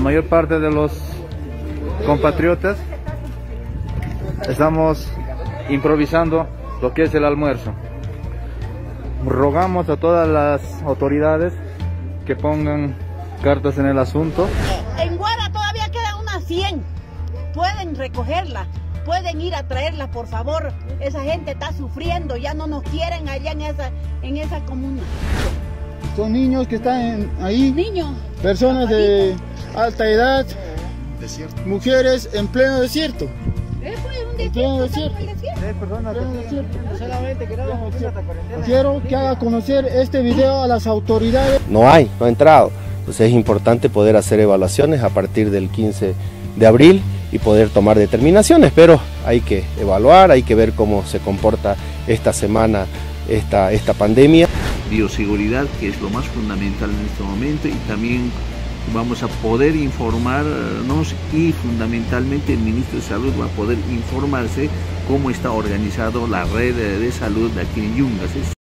mayor parte de los compatriotas estamos improvisando lo que es el almuerzo. Rogamos a todas las autoridades que pongan cartas en el asunto. En Guara todavía quedan unas 100. Pueden recogerla, pueden ir a traerla, por favor. Esa gente está sufriendo, ya no nos quieren allá en esa, en esa comuna. Son niños que están ahí. Niños. Personas de alta edad. Mujeres en pleno desierto. Eh, pues, un En pleno desierto, desierto. desierto. Quiero que haga conocer este video a las autoridades. no hay, no ha entrado. Entonces es importante poder hacer evaluaciones a partir del 15 de abril y poder tomar determinaciones, pero hay que evaluar, hay que ver cómo se comporta esta semana esta, esta pandemia. bioseguridad, que es lo más fundamental en este momento, y también vamos a poder informarnos y fundamentalmente el ministro de Salud va a poder informarse cómo está organizado la red de salud de aquí en Yungas.